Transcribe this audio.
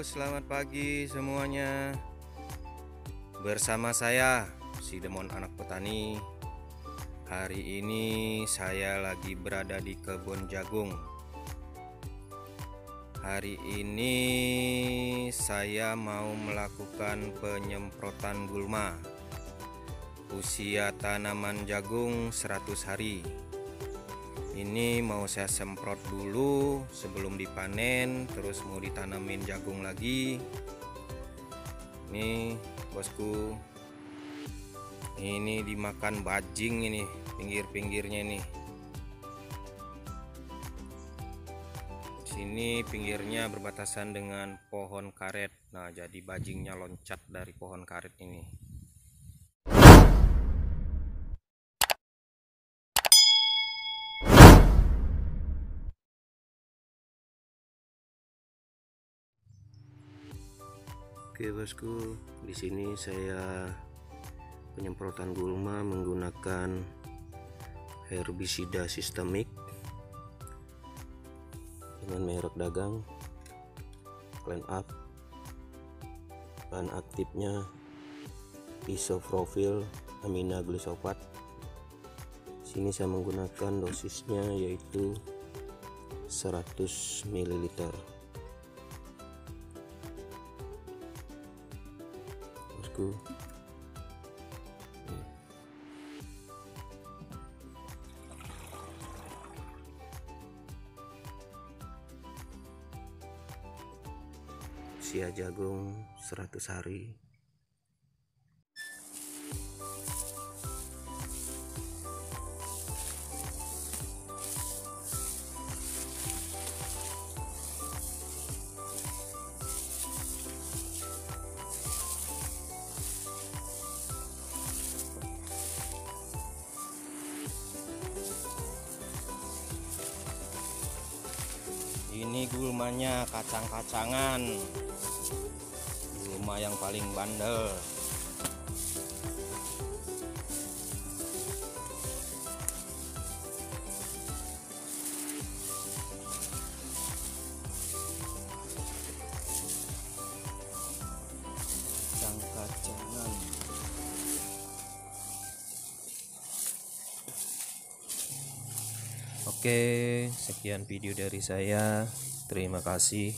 selamat pagi semuanya. Bersama saya, si Demon Anak Petani. Hari ini saya lagi berada di kebun jagung. Hari ini saya mau melakukan penyemprotan gulma. Usia tanaman jagung 100 hari ini mau saya semprot dulu sebelum dipanen terus mau ditanamin jagung lagi. Ini bosku. Ini dimakan bajing ini pinggir-pinggirnya ini. Sini pinggirnya berbatasan dengan pohon karet. Nah jadi bajingnya loncat dari pohon karet ini Oke bosku, di sini saya penyemprotan gulma menggunakan herbisida sistemik dengan merek dagang Clean Up. Bahan aktifnya isofrovil amina glisofat. Sini saya menggunakan dosisnya yaitu 100 ml. Bosku usia jagung 100 hari ini gulmanya kacang-kacangan. Gulma yang paling bandel Oke, sekian video dari saya. Terima kasih.